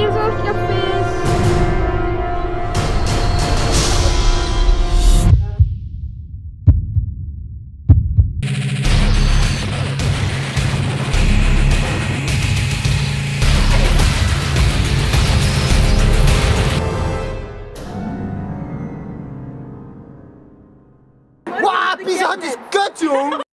is off your face. Wow, bis hat das Göttung!